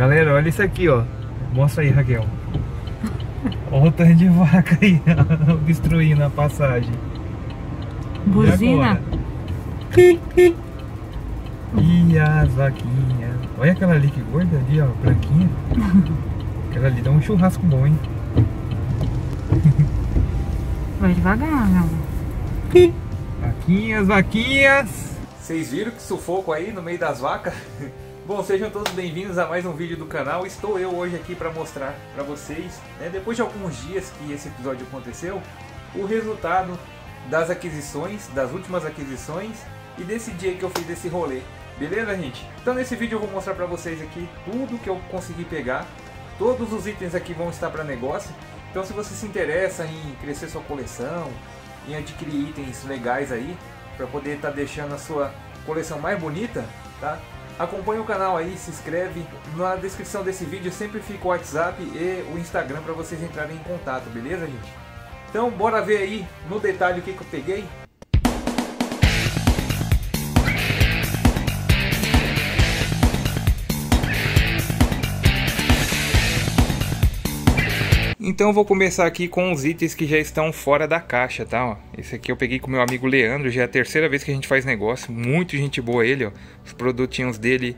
Galera, olha isso aqui, ó. Mostra aí, Raquel. Olha o tanto de vaca aí, obstruindo a passagem. Buzina. E as vaquinhas. Olha aquela ali que gorda ali, ó, branquinha. Aquela ali dá um churrasco bom, hein? Vai devagar, não. Vaquinhas, vaquinhas. Vocês viram que sufoco aí no meio das vacas? Bom, sejam todos bem-vindos a mais um vídeo do canal. Estou eu hoje aqui para mostrar para vocês, né, depois de alguns dias que esse episódio aconteceu, o resultado das aquisições, das últimas aquisições e desse dia que eu fiz esse rolê. Beleza, gente? Então nesse vídeo eu vou mostrar para vocês aqui tudo que eu consegui pegar. Todos os itens aqui vão estar para negócio. Então se você se interessa em crescer sua coleção, em adquirir itens legais aí, para poder estar tá deixando a sua coleção mais bonita, tá? Acompanhe o canal aí, se inscreve. Na descrição desse vídeo sempre fica o WhatsApp e o Instagram para vocês entrarem em contato, beleza, gente? Então bora ver aí no detalhe o que, que eu peguei. Então vou começar aqui com os itens que já estão fora da caixa, tá? Ó, esse aqui eu peguei com meu amigo Leandro, já é a terceira vez que a gente faz negócio, muito gente boa ele, ó. Os produtinhos dele,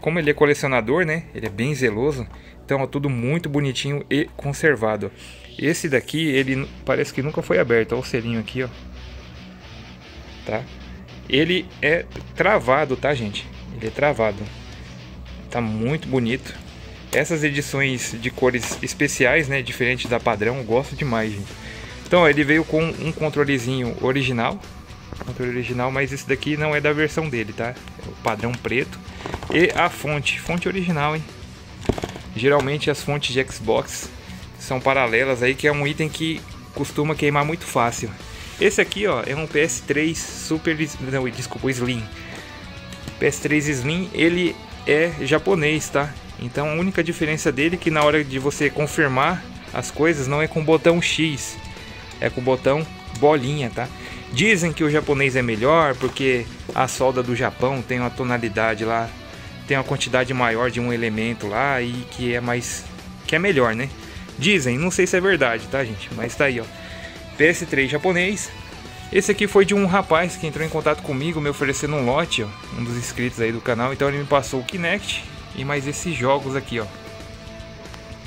como ele é colecionador, né? Ele é bem zeloso, então ó, tudo muito bonitinho e conservado. Esse daqui, ele parece que nunca foi aberto, olha o selinho aqui, ó. Tá? Ele é travado, tá, gente? Ele é travado. Tá muito bonito. Essas edições de cores especiais, né, diferente da padrão, gosto demais, gente. Então, ele veio com um controlezinho original, controle original, mas esse daqui não é da versão dele, tá? É o padrão preto. E a fonte, fonte original, hein? Geralmente as fontes de Xbox são paralelas aí, que é um item que costuma queimar muito fácil. Esse aqui, ó, é um PS3 Super, não, desculpa, Slim. PS3 Slim, ele é japonês, tá? Então a única diferença dele é que na hora de você confirmar as coisas não é com o botão X, é com o botão bolinha, tá? Dizem que o japonês é melhor porque a solda do Japão tem uma tonalidade lá, tem uma quantidade maior de um elemento lá e que é mais que é melhor, né? Dizem, não sei se é verdade, tá, gente? Mas tá aí, ó. PS3 japonês. Esse aqui foi de um rapaz que entrou em contato comigo, me oferecendo um lote, ó, um dos inscritos aí do canal. Então ele me passou o Kinect e mais esses jogos aqui, ó.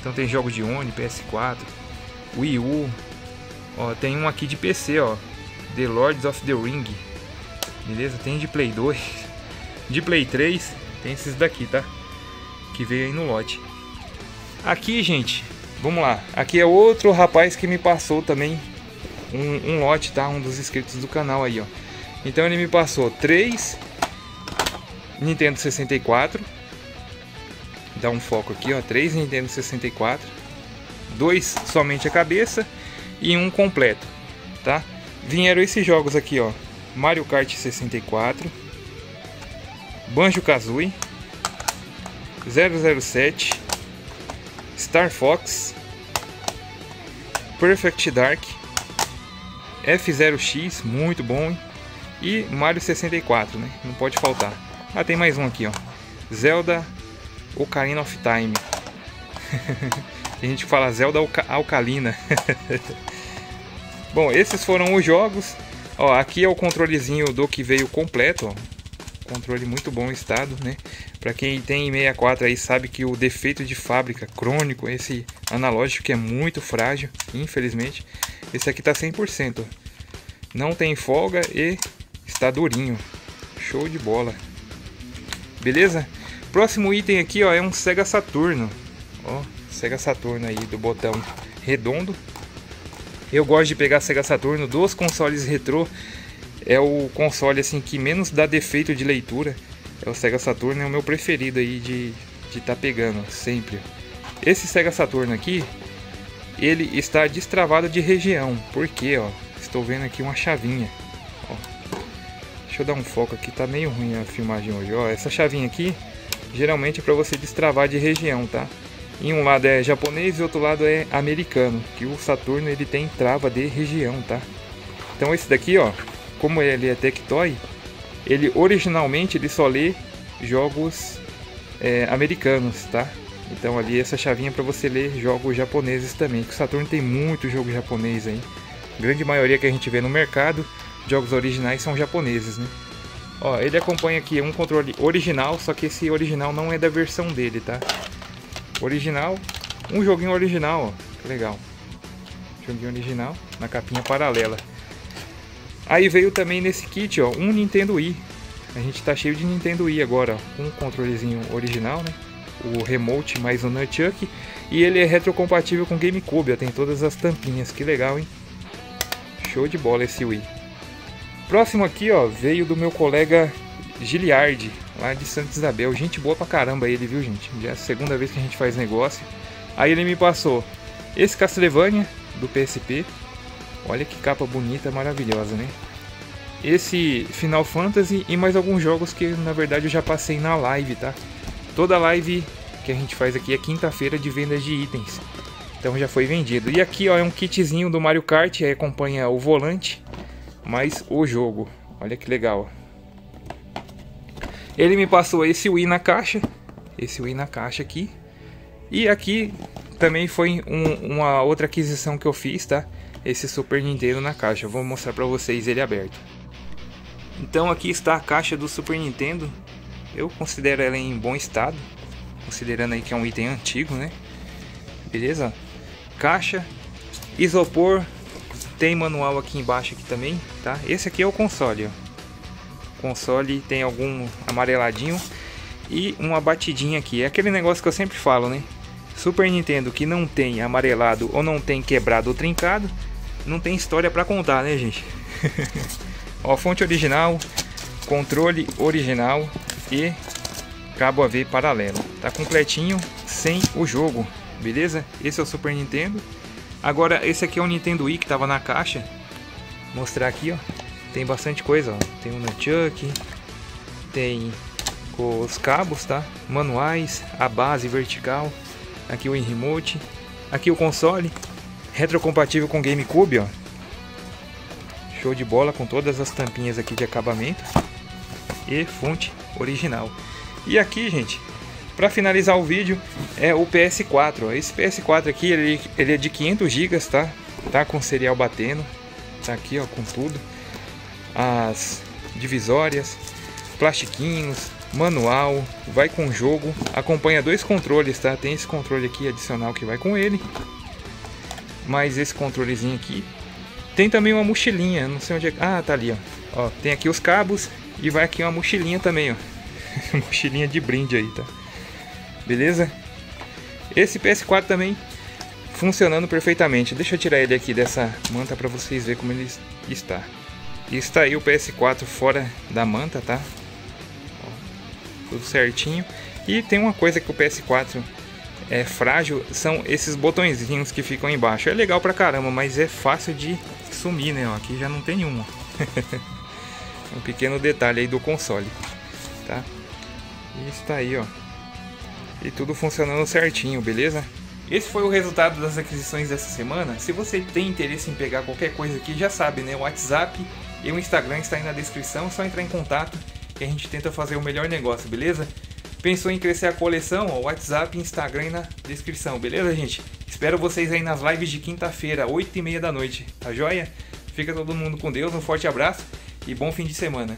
Então tem jogos de Oni, PS4, Wii U. Ó, tem um aqui de PC, ó. The Lords of the Ring. Beleza? Tem de Play 2. De Play 3, tem esses daqui, tá? Que veio aí no lote. Aqui, gente, vamos lá. Aqui é outro rapaz que me passou também um, um lote, tá? Um dos inscritos do canal aí, ó. Então ele me passou três Nintendo 64 dar um foco aqui, ó, três Nintendo 64, dois somente a cabeça e um completo, tá? Vieram esses jogos aqui, ó, Mario Kart 64, Banjo Kazooie, 007, Star Fox, Perfect Dark, F0X, muito bom, e Mario 64, né? Não pode faltar. Ah, tem mais um aqui, ó. Zelda Ocarina of Time. a gente fala Zelda Alcalina. Bom, esses foram os jogos. Ó, aqui é o controlezinho do que veio completo, ó. Controle muito bom estado, né? Para quem tem 64 aí sabe que o defeito de fábrica crônico, esse analógico que é muito frágil, infelizmente. Esse aqui tá 100%. Ó. Não tem folga e está durinho. Show de bola. Beleza? Próximo item aqui, ó, é um Sega Saturno. Ó, Sega Saturno aí do botão redondo. Eu gosto de pegar Sega Saturno dos consoles retrô. É o console assim que menos dá defeito de leitura. É o Sega Saturno, é o meu preferido aí de de estar tá pegando sempre. Esse Sega Saturno aqui, ele está destravado de região. Porque, ó, estou vendo aqui uma chavinha. Ó. Deixa eu dar um foco aqui, tá meio ruim a filmagem hoje. Ó, essa chavinha aqui geralmente é para você destravar de região, tá? Em um lado é japonês e outro lado é americano, que o Saturno ele tem trava de região, tá? Então esse daqui, ó, como ele é Tectoy, ele originalmente ele só lê jogos é, americanos, tá? Então ali essa chavinha para você ler jogos japoneses também. Que o Saturno tem muito jogo japonês aí. A grande maioria que a gente vê no mercado, jogos originais são japoneses, né? Ó, ele acompanha aqui um controle original, só que esse original não é da versão dele, tá? Original, um joguinho original, ó, que legal. Joguinho original, na capinha paralela. Aí veio também nesse kit, ó, um Nintendo Wii. A gente tá cheio de Nintendo Wii agora, ó, um controlezinho original, né? O remote mais o nunchuck e ele é retrocompatível com GameCube, ó, tem todas as tampinhas, que legal, hein? Show de bola esse Wii. Próximo aqui, ó, veio do meu colega Giliardi, lá de Santa Isabel. Gente boa pra caramba ele, viu, gente? Já é a segunda vez que a gente faz negócio. Aí ele me passou esse Castlevania do PSP. Olha que capa bonita, maravilhosa, né? Esse Final Fantasy e mais alguns jogos que na verdade eu já passei na live, tá? Toda live que a gente faz aqui é quinta-feira de venda de itens. Então já foi vendido. E aqui ó, é um kitzinho do Mario Kart, aí acompanha o volante mais o jogo. Olha que legal. Ele me passou esse Wii na caixa. Esse Wii na caixa aqui. E aqui também foi um, uma outra aquisição que eu fiz, tá? Esse Super Nintendo na caixa. Eu vou mostrar pra vocês ele aberto. Então aqui está a caixa do Super Nintendo. Eu considero ela em bom estado. Considerando aí que é um item antigo, né? Beleza? Caixa, isopor, tem manual aqui embaixo aqui também, tá? Esse aqui é o console, ó. O console tem algum amareladinho e uma batidinha aqui. É aquele negócio que eu sempre falo, né? Super Nintendo que não tem amarelado ou não tem quebrado ou trincado, não tem história para contar, né, gente? ó, fonte original, controle original e cabo AV paralelo. Tá completinho sem o jogo, beleza? Esse é o Super Nintendo. Agora, esse aqui é o Nintendo Wii que estava na caixa. Vou mostrar aqui, ó. Tem bastante coisa, ó. Tem o um nunchuck, tem os cabos, tá? Manuais, a base vertical, aqui o remote, aqui o console, retrocompatível com GameCube, ó. Show de bola com todas as tampinhas aqui de acabamento e fonte original. E aqui, gente, para finalizar o vídeo, é o PS4. Esse PS4 aqui, ele, ele é de 500 GB, tá? Tá com serial batendo. Tá aqui, ó, com tudo. As divisórias, plastiquinhos, manual, vai com jogo, acompanha dois controles, tá? Tem esse controle aqui adicional que vai com ele. Mais esse controlezinho aqui. Tem também uma mochilinha, não sei onde é. Ah, tá ali, ó. ó tem aqui os cabos e vai aqui uma mochilinha também, ó. mochilinha de brinde aí, tá? Beleza? Esse PS4 também funcionando perfeitamente. Deixa eu tirar ele aqui dessa manta para vocês verem como ele está. Está aí o PS4 fora da manta, tá? Ó, tudo certinho. E tem uma coisa que o PS4 é frágil, são esses botõezinhos que ficam embaixo. É legal pra caramba, mas é fácil de sumir, né? Ó, aqui já não tem nenhuma. um pequeno detalhe aí do console, tá? E está aí, ó e tudo funcionando certinho, beleza? Esse foi o resultado das aquisições dessa semana. Se você tem interesse em pegar qualquer coisa aqui, já sabe, né? O WhatsApp e o Instagram está aí na descrição, é só entrar em contato que a gente tenta fazer o melhor negócio, beleza? Pensou em crescer a coleção? O WhatsApp e Instagram aí na descrição, beleza, gente? Espero vocês aí nas lives de quinta-feira, 8 e meia da noite, tá joia? Fica todo mundo com Deus, um forte abraço e bom fim de semana.